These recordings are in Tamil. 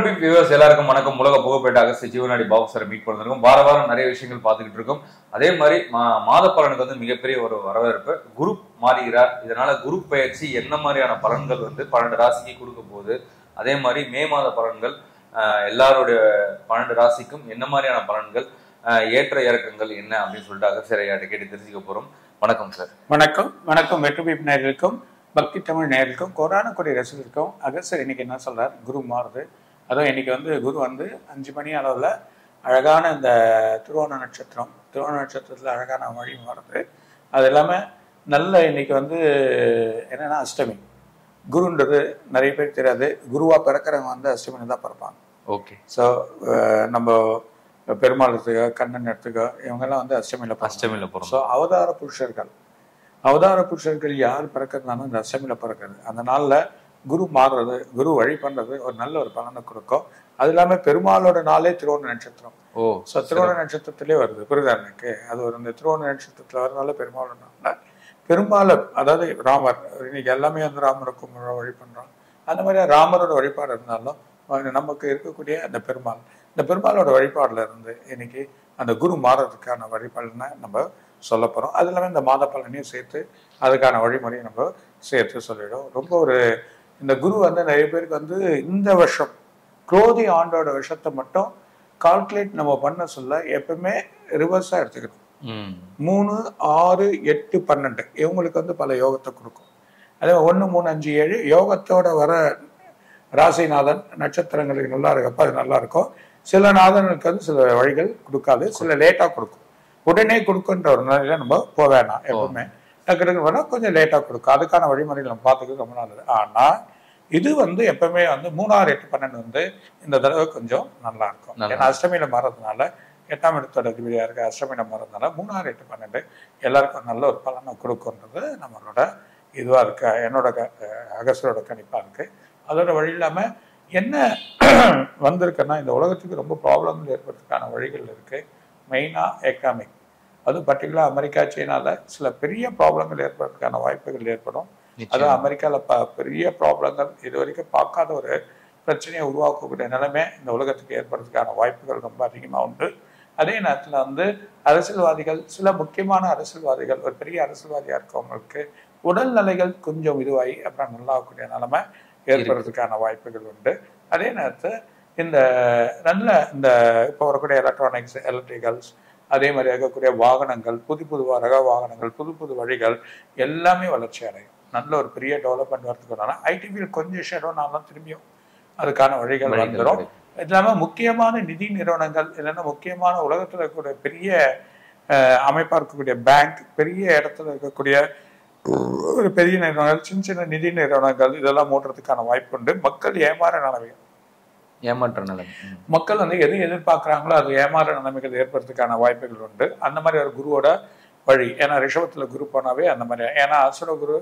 மெட்ரோபிக் வியூவர்ஸ் எல்லாருக்கும் வணக்கம். உலக புகழ்பெற்ற அகஸ்தி ஜீவநாடி பாபு சார் மீட் பண்ணிருக்கோம். வார வாரம் நிறைய விஷயங்கள் பார்த்துக்கிட்டு இருக்கோம். அதே மாதிரி மா- மாத பலனுக்கு வந்து மிகப்பெரிய ஒரு வரவேற்பு. குரு மாறுகிறார். இதனால குரு பயிற்சி என்ன மாதிரியான பலன்கள் வந்து பன்னெண்டு ராசிக்கு கொடுக்க போகுது? அதே மாதிரி மே மாத பலன்கள் எல்லாருடைய பன்னெண்டு ராசிக்கும் என்ன மாதிரியான பலன்கள் ஏற்ற இறக்கங்கள் என்ன அப்படின்னு சொல்லிட்டு அகஸ்தியர் ஐயாட்ட கேட்டு தெரிஞ்சுக்க போறோம். வணக்கம் சார். வணக்கம். வணக்கம். வெற்றுபீப் நேர்களுக்கும் பக்தி தமிழ் நேர்களுக்கும் கொரோனா கொடி ரசிகருக்கும் அகசர் இன்னைக்கு என்ன சொல்றார்? குரு மாறுது. அதுவும் இன்னைக்கு வந்து குரு வந்து அஞ்சு மணி அளவில் அழகான இந்த திருவோண நட்சத்திரம் திருவோண நட்சத்திரத்தில் அழகான வழி மாறுது. அது இல்லாமல் நல்ல இன்னைக்கு வந்து என்னன்னா அஷ்டமி. குருன்றது நிறைய பேர் தெரியாது. குருவா பிறக்கிறவங்க வந்து அஷ்டமி தான் பிறப்பாங்க. ஓகே. ஸோ நம்ம பெருமாள் எடுத்துக்கோ கண்ணன் எடுத்துக்கோ இவங்கெல்லாம் வந்து அஷ்டமியில். அஷ்டமியில போறோம் ஸோ அவதார புருஷர்கள். அவதார புருஷர்கள் யார் பிறக்கிறதுனாலும் இந்த அஷ்டமியில பிறக்கிறது. அந்த நாள்ல குரு மாறுறது குரு வழி பண்றது ஒரு நல்ல ஒரு பலனை கொடுக்கும். அது இல்லாம பெருமாளோட நாளே திருவோண நட்சத்திரம். ஓ ஸோ திருவோண நட்சத்திரத்திலே வருது. புரியுதா எனக்கு? அது ஒரு இந்த திருவோண நட்சத்திரத்துல வரனால பெருமாளோட நாள்ல பெருமாளை அதாவது ராமர் இன்னைக்கு எல்லாமே வந்து ராமரை கும்பிட வழி பண்றோம். அந்த மாதிரி ராமரோட வழிபாடு இருந்தாலும் நமக்கு இருக்கக்கூடிய அந்த பெருமாள் இந்த பெருமாளோட வழிபாடுல இருந்து இன்னைக்கு அந்த குரு மாறுறதுக்கான வழிபாடுன்னு நம்ம சொல்ல போறோம். அது இல்லாமல் இந்த மாத பலனையும் சேர்த்து அதுக்கான வழிமுறையை நம்ம சேர்த்து சொல்லிடும் ரொம்ப ஒரு இந்த குரு வந்து நிறைய பேருக்கு வந்து இந்த வருஷம் குரோதி ஆண்டோட விஷத்தை மட்டும் கால்குலேட் நம்ம பண்ண சொல்ல எப்பவுமே ரிவர்ஸாக எடுத்துக்கணும். மூணு ஆறு எட்டு பன்னெண்டு. இவங்களுக்கு வந்து பல யோகத்தை கொடுக்கும். அதே ஒன்று மூணு அஞ்சு ஏழு. யோகத்தோட வர ராசிநாதன் நட்சத்திரங்களுக்கு நல்லா இருக்கப்ப அது நல்லா இருக்கும். சில நாதனுக்கு வந்து சில வழிகள் கொடுக்காது. சில லேட்டாக கொடுக்கும். உடனே கொடுக்குன்ற ஒரு நிலையில நம்ம போக வேணாம் எப்பவுமே. டக்கு டக்கு வேணா கொஞ்சம் லேட்டாக கொடுக்கும். அதுக்கான வழிமுறைகள் நம்ம பார்த்துக்கிறது ரொம்ப நல்லது. ஆனால் இது வந்து எப்பவுமே வந்து மூணாறு எட்டு பன்னெண்டு வந்து இந்த தடவை கொஞ்சம் நல்லா இருக்கும். ஏன்னா அஷ்டமியில மாறதுனால எட்டாம் இடத்தோட அதிபதியா இருக்க அஷ்டமியில மாறதுனால மூணாறு எட்டு பன்னெண்டு எல்லாருக்கும் நல்ல ஒரு பலனை கொடுக்குன்றது நம்மளோட இதுவா இருக்கு. என்னோட க- அகஸ்டரோட கணிப்பா இருக்கு. அதோட வழி இல்லாம என்ன வந்திருக்குன்னா இந்த உலகத்துக்கு ரொம்ப ப்ராப்ளங்கள் ஏற்படுறதுக்கான வழிகள் இருக்கு. மெயினா எக்கனாமிக் அதுவும் பர்டிகுலர் அமெரிக்கா சீனால சில பெரிய ப்ராப்ளங்கள் ஏற்படுறதுக்கான வாய்ப்புகள் ஏற்படும். அதான் அமெரிக்கால ப பெரிய ப்ராப்ளங்கள் இது வரைக்கும் பார்க்காத ஒரு பிரச்சனையை உருவாக்கக்கூடிய நிலைமை இந்த உலகத்துக்கு ஏற்படுறதுக்கான வாய்ப்புகள் ரொம்ப அதிகமாக உண்டு. அதே நேரத்தில் வந்து அரசியல்வாதிகள் சில முக்கியமான அரசியல்வாதிகள் ஒரு பெரிய அரசியல்வாதியாக இருக்கவங்களுக்கு உடல்நிலைகள் கொஞ்சம் இதுவாகி அப்புறம் நல்லா ஆகக்கூடிய நிலைமை ஏற்படுறதுக்கான வாய்ப்புகள் உண்டு. அதே நேரத்தில் இந்த நல்ல இந்த இப்போ வரக்கூடிய எலக்ட்ரானிக்ஸ் எலக்ட்ரிக்கல்ஸ் அதே மாதிரி இருக்கக்கூடிய வாகனங்கள் புது புது ரக வாகனங்கள் புது புது வழிகள் எல்லாமே வளர்ச்சி அடையும். நல்ல ஒரு பெரிய டெவலப்மெண்ட் வரதுக்குனால ஐடி ஃபீல்ட் கொஞ்சம் ஷேடோனாலும் திரும்பியும் அதுக்கான வழிகள் வந்துடும் இது இல்லாம முக்கியமான நிதி நிறுவனங்கள் இல்லைன்னா முக்கியமான உலகத்துல இருக்கக்கூடிய பெரிய அஹ், அமைப்பா இருக்கக்கூடிய பேங்க் பெரிய இடத்துல இருக்கக்கூடிய ஒரு பெரிய நிறுவனங்கள் சின்ன சின்ன நிதி நிறுவனங்கள் இதெல்லாம் மூடுறதுக்கான வாய்ப்பு உண்டு. மக்கள் ஏமாற நிலைமை ஏமாற்ற நிலைமை. மக்கள் வந்து எது எதிர்பார்க்குறாங்களோ அது ஏமாற நிலைமைகள் ஏற்படுறதுக்கான வாய்ப்புகள் உண்டு. அந்த மாதிரி ஒரு குருவோட வழி. ஏன்னா ரிஷபத்துல குரு போனாவே அந்த மாதிரி. ஏன்னா அசுர குரு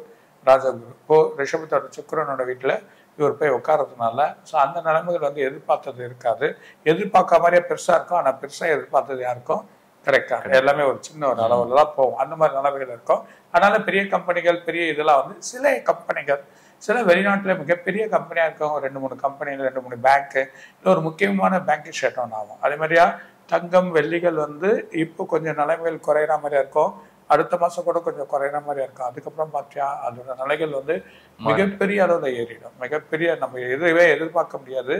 ராஜகுரு இப்போ ரிஷபத்தோட சுக்கிரனோட வீட்டுல இவர் போய் உட்கார்றதுனால ஸோ அந்த நிலைமைகள் வந்து எதிர்பார்த்தது இருக்காது. எதிர்பார்க்க மாதிரியே பெருசா இருக்கும். ஆனா பெருசா எதிர்பார்த்தது யாருக்கும்? கிடைக்காது எல்லாமே ஒரு சின்ன ஒரு அளவுல தான் போகும். அந்த மாதிரி நிலைமைகள் இருக்கும். அதனால பெரிய கம்பெனிகள் பெரிய இதெல்லாம் வந்து சில கம்பெனிகள் சில வெளிநாட்டுல மிகப்பெரிய கம்பெனியா இருக்கவங்க ரெண்டு மூணு கம்பெனிகள் ரெண்டு மூணு பேங்க்கு இல்லை ஒரு முக்கியமான பேங்க் ஷட் டவுன் ஆகும். அதே மாதிரியா தங்கம் வெள்ளிகள் வந்து இப்போ கொஞ்சம் நிலைமைகள் குறையிற மாதிரியா இருக்கும் அடுத்த மாசம் கூட கொஞ்சம் குறையிற மாதிரியா இருக்கும் அதுக்கப்புறம் பார்த்தியா அதோட நிலைகள் வந்து மிகப்பெரிய அளவுல ஏறிடும். மிகப்பெரிய நம்ம எதுவே எதிர்பார்க்க முடியாது.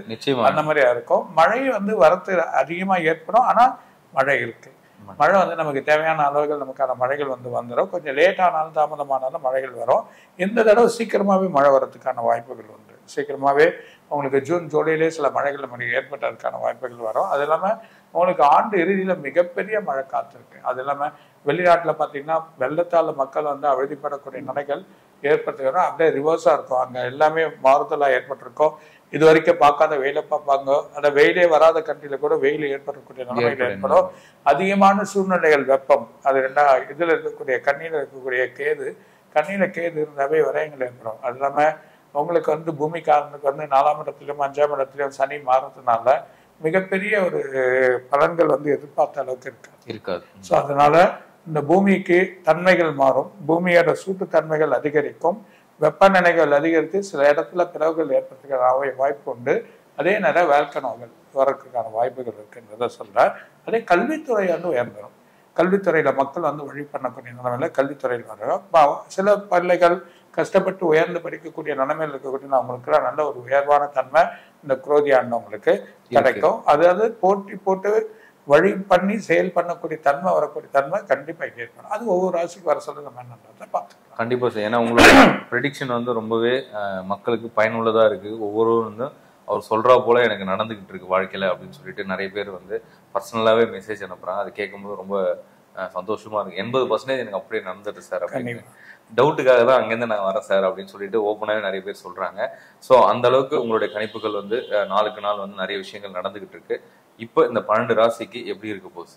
அந்த மாதிரியா இருக்கும் மழை வந்து வரத்து அதிகமா ஏற்படும். ஆனா மழை இருக்கு. மழை வந்து நமக்கு தேவையான அளவுகள் நமக்கான மழைகள் வந்து வந்துடும் கொஞ்சம் லேட்டானாலும் தாமதமானாலும் மழைகள் வரும். இந்த தடவை சீக்கிரமாகவே மழை வரதுக்கான வாய்ப்புகள் உண்டு. சீக்கிரமாகவே உங்களுக்கு ஜூன் ஜூலையிலே சில மழைகள் நமக்கு ஏற்பட்டதுக்கான வாய்ப்புகள் வரும். அது இல்லாமல் உங்களுக்கு ஆண்டு இறுதியில் மிகப்பெரிய மழை காத்திருக்கு. அது இல்லாமல் வெளிநாட்டில் பார்த்தீங்கன்னா வெள்ளத்தால் மக்கள் வந்து அவதிப்படக்கூடிய நிலைகள் ஏற்படுத்துகிறோம் அப்படியே ரிவர்ஸாக இருக்கும். அங்கே எல்லாமே மாறுதலாக ஏற்பட்டிருக்கோம். இது வரைக்கும் பார்க்காத வெயில பார்ப்பாங்க. அந்த வெயிலே வராத கண்ட்ரில கூட வெயில் ஏற்படக்கூடிய நிலைமைகள் ஏற்படும். அதிகமான சூழ்நிலைகள் வெப்பம். அது ரெண்டா இதுல இருக்கக்கூடிய கண்ணில இருக்கக்கூடிய கேது கண்ணில கேது இருந்தாவே விரயங்கள் ஏற்படும். அது இல்லாம உங்களுக்கு வந்து பூமிக்காரனுக்கு வந்து நாலாம் இடத்துலயும் அஞ்சாம் இடத்துலயும் சனி மாறுறதுனால மிகப்பெரிய ஒரு பலன்கள் வந்து எதிர்பார்த்த அளவுக்கு இருக்காது இருக்காது. ஸோ அதனால இந்த பூமிக்கு தன்மைகள் மாறும். பூமியோட சூட்டு தன்மைகள் அதிகரிக்கும். வெப்பநிலைகள் அதிகரித்து சில இடத்துல பிளவுகள் ஏற்படுத்துகிற வாய்ப்பு உண்டு. அதே நேரம் வேல்க நோய்கள் வரதுக்கான வாய்ப்புகள் இருக்குன்றத சொல்றார். அதே கல்வித்துறை வந்து உயர்ந்துடும் கல்வித்துறையில மக்கள் வந்து வழி பண்ணக்கூடிய நிலைமையில கல்வித்துறையில் வரும் சில பிள்ளைகள் கஷ்டப்பட்டு உயர்ந்து படிக்கக்கூடிய நிலைமையில் இருக்கக்கூடிய அவங்களுக்கு நல்ல ஒரு உயர்வான தன்மை இந்த குரோதி ஆண்டவங்களுக்கு கிடைக்கும். அதாவது போட்டி போட்டு வழி பண்ணி செயல் பண்ணக்கூடிய தன்மை வரக்கூடிய தன்மை கண்டிப்பா இங்க ஏற்படும். அது ஒவ்வொரு ராசிக்கு வர சொல்ல நம்ம என்னன்றதை பார்த்துக்கலாம் கண்டிப்பா சார். ஏன்னா உங்களோட ப்ரெடிக்ஷன் வந்து ரொம்பவே மக்களுக்கு பயனுள்ளதா இருக்கு. ஒவ்வொருவரும் வந்து அவர் சொல்றா போல எனக்கு நடந்துகிட்டு இருக்கு வாழ்க்கையில அப்படின்னு சொல்லிட்டு நிறைய பேர் வந்து பர்சனலாவே மெசேஜ் அனுப்புறாங்க. அது கேட்கும்போது ரொம்ப அஹ், சந்தோஷமா இருக்கு. எண்பது பர்சன்டேஜ் எனக்கு அப்படியே நடந்துட்டு சார் அப்படின்னு. டவுட்டுக்காக தான் அங்கேருந்து நான் வரேன் சார் அப்படின்னு சொல்லிட்டு ஓப்பனாகவே நிறைய பேர் சொல்றாங்க. ஸோ அந்த அளவுக்கு உங்களுடைய கணிப்புகள் வந்து நாளுக்கு நாள் வந்து நிறைய விஷயங்கள் நடந்துகிட்டு இருக்கு. இப்போ இந்த பன்னெண்டு ராசிக்கு எப்படி இருக்க போகுது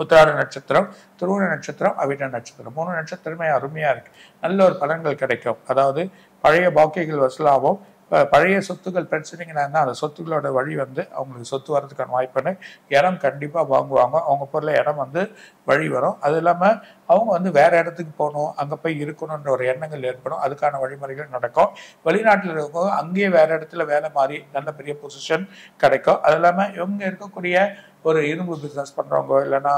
உத்திராட நட்சத்திரம் திருவண நட்சத்திரம் அவிட்ட நட்சத்திரம். மூணு நட்சத்திரமே அருமையா இருக்கு. நல்ல ஒரு பலன்கள் கிடைக்கும். அதாவது பழைய பாக்கியங்கள் வசூலாகும் பழைய சொத்துக்கள் பிரச்சனைங்கன்னா அந்த சொத்துக்களோட வழி வந்து அவங்களுக்கு சொத்து வர்றதுக்கான வாய்ப்புன்னு இடம் கண்டிப்பாக வாங்குவாங்க. அவங்க பொருளை இடம் வந்து வழி வரும். அது இல்லாமல் அவங்க வந்து வேற இடத்துக்கு போகணும் அங்கே போய் இருக்கணுன்ற ஒரு எண்ணங்கள் ஏற்படும். அதுக்கான வழிமுறைகள் நடக்கும். வெளிநாட்டில் இருக்கவங்க அங்கேயே வேற இடத்துல வேலை மாறி நல்ல பெரிய பொசிஷன் கிடைக்கும். அது இல்லாமல் இவங்க இருக்கக்கூடிய ஒரு இரும்பு பிஸ்னஸ் பண்ணுறவங்க இல்லைன்னா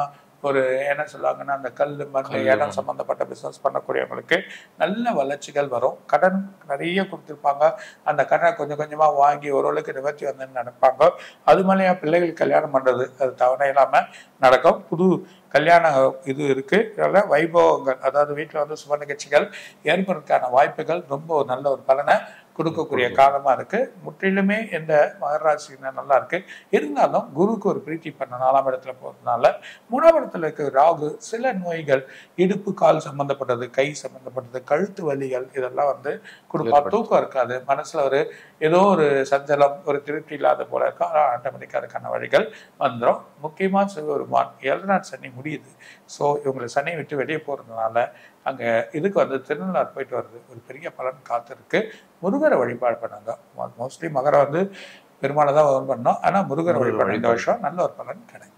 ஒரு என்ன சொல்லுவாங்கன்னா அந்த கல் மண் இடம் மண். சம்பந்தப்பட்ட பிசினஸ் பண்ணக்கூடியவங்களுக்கு நல்ல வளர்ச்சிகள் வரும். கடன் நிறைய கொடுத்துருப்பாங்க. அந்த கடனை கொஞ்சம் கொஞ்சமா வாங்கி ஓரளவுக்கு நிவர்த்தி வந்து நடப்பாங்க அது மாதிரியா பிள்ளைகள் கல்யாணம் பண்றது அது தவணை இல்லாம நடக்கும். புது கல்யாண இது இருக்கு. இதனால வைபவங்கள் அதாவது வீட்டில் வந்து சுப நிகழ்ச்சிகள் ஏற்படுறதுக்கான வாய்ப்புகள் ரொம்ப நல்ல ஒரு பலனை கொடுக்கக்கூடிய காலமா இருக்கு. முற்றிலுமே இந்த மகராசி நல்லா இருக்கு. இருந்தாலும் குருவுக்கு ஒரு பிரீத்தி பண்ண நாலாம் இடத்துல போறதுனால மூணாம் இடத்துல இருக்க ராகு சில நோய்கள் இடுப்பு கால் சம்பந்தப்பட்டது கை சம்பந்தப்பட்டது கழுத்து வலிகள் இதெல்லாம் வந்து கொடுப்பா. தூக்கம் இருக்காது. மனசுல ஒரு ஏதோ ஒரு சஞ்சலம் ஒரு திருப்தி இல்லாத போல இருக்கும் ஆனால் ஆட்டோமேட்டிக்காக அதுக்கான வழிகள் வந்துடும் முக்கியமாக சிவபெருமான் ஏழு நாள் சனி முடியுது. ஸோ இவங்களை சனி விட்டு வெளியே போகிறதுனால அங்கே இதுக்கு வந்து திருநள்ளார் போயிட்டு வருது ஒரு பெரிய பலன் காத்திருக்கு. முருகரை வழிபாடு பண்ணாங்க. மோஸ்ட்லி மகரம் வந்து பெருமாளை தான் பண்ணோம். ஆனால் முருகரை வழிபாடு இந்த. வருஷம் நல்ல ஒரு பலன் கிடைக்கும்.